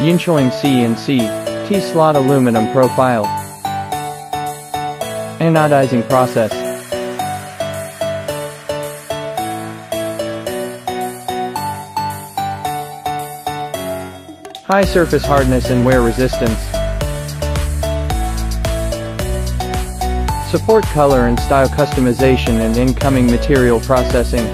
Yinsheung CNC, T-slot aluminum profile. Anodizing process. High surface hardness and wear resistance. Support color and style customization and incoming material processing.